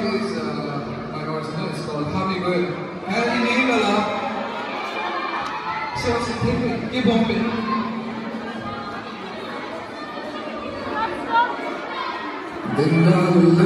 Happy is, uh, my original, it's called Happy Good. And in so it's a thing, keep on being. Ding dong,